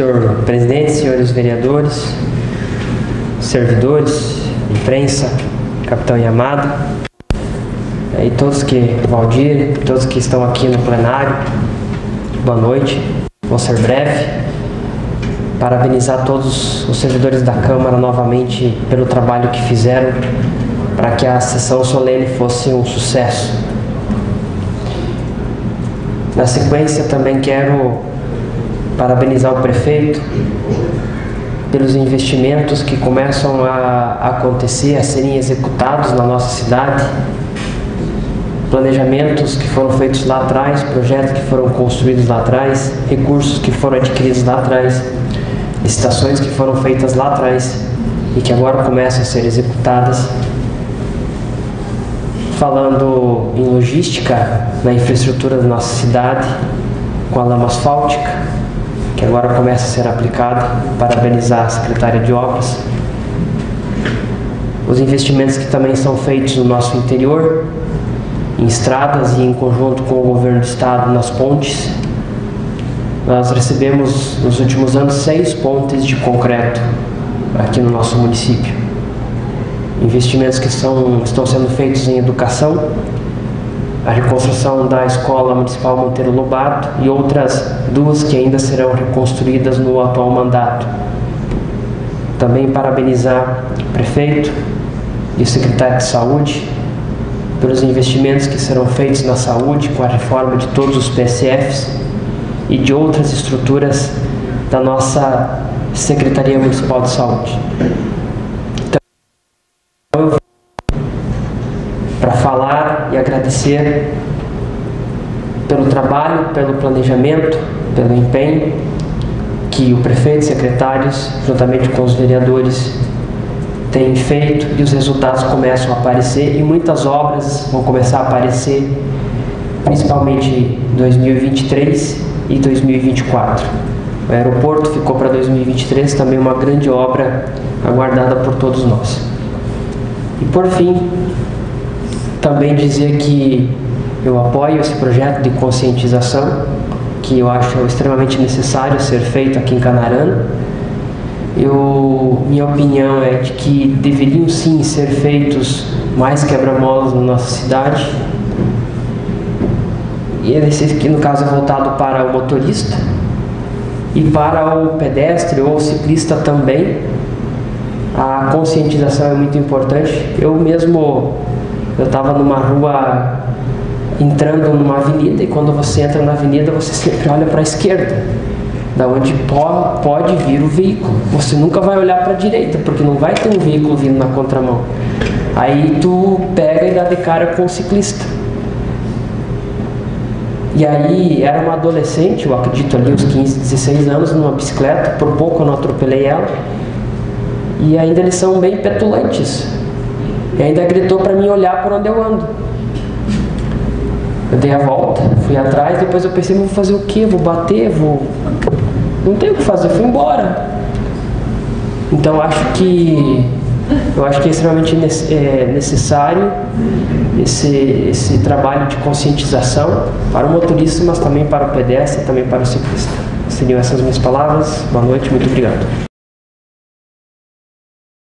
senhor presidente, senhores vereadores, servidores, imprensa, capitão Yamada, e todos que, Valdir, todos que estão aqui no plenário, boa noite, vou ser breve. Parabenizar todos os servidores da Câmara novamente pelo trabalho que fizeram para que a sessão solene fosse um sucesso. Na sequência, também quero parabenizar o prefeito pelos investimentos que começam a acontecer, a serem executados na nossa cidade. Planejamentos que foram feitos lá atrás, projetos que foram construídos lá atrás, recursos que foram adquiridos lá atrás, licitações que foram feitas lá atrás e que agora começam a ser executadas. Falando em logística, na infraestrutura da nossa cidade, com a lama asfáltica, que agora começa a ser aplicado. Parabenizar a secretária de obras. Os investimentos que também são feitos no nosso interior, em estradas e em conjunto com o governo do estado nas pontes. Nós recebemos nos últimos anos seis pontes de concreto aqui no nosso município. Investimentos que são, estão sendo feitos em educação, a reconstrução da Escola Municipal Monteiro Lobato e outras duas que ainda serão reconstruídas no atual mandato. Também parabenizar o prefeito e o secretário de Saúde pelos investimentos que serão feitos na saúde com a reforma de todos os PSFs e de outras estruturas da nossa Secretaria Municipal de Saúde. para falar agradecer pelo trabalho, pelo planejamento, pelo empenho que o prefeito e secretários, juntamente com os vereadores, têm feito e os resultados começam a aparecer e muitas obras vão começar a aparecer, principalmente em 2023 e 2024. O aeroporto ficou para 2023 também uma grande obra aguardada por todos nós. E por fim, também dizer que eu apoio esse projeto de conscientização, que eu acho extremamente necessário ser feito aqui em Canarana. Eu, minha opinião é de que deveriam sim ser feitos mais quebra-molas na nossa cidade. E esse aqui, no caso, é voltado para o motorista e para o pedestre ou ciclista também. A conscientização é muito importante. Eu mesmo eu estava numa rua entrando numa avenida e quando você entra na avenida você sempre olha para a esquerda, da onde po pode vir o veículo. Você nunca vai olhar para a direita porque não vai ter um veículo vindo na contramão. Aí tu pega e dá de cara com o ciclista. E aí era uma adolescente, eu acredito ali uns 15, 16 anos, numa bicicleta, por pouco eu não atropelei ela. E ainda eles são bem petulantes. E ainda gritou para mim olhar por onde eu ando. Eu dei a volta, fui atrás, depois eu pensei, vou fazer o quê? Vou bater? Vou. Não tem o que fazer, fui embora. Então acho que eu acho que é extremamente é, necessário esse, esse trabalho de conscientização para o motorista, mas também para o pedestre, também para o ciclista. Seriam essas minhas palavras. Boa noite, muito obrigado.